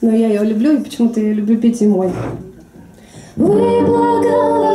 Но я ее люблю, и почему-то я люблю петь зимой. Слезы устала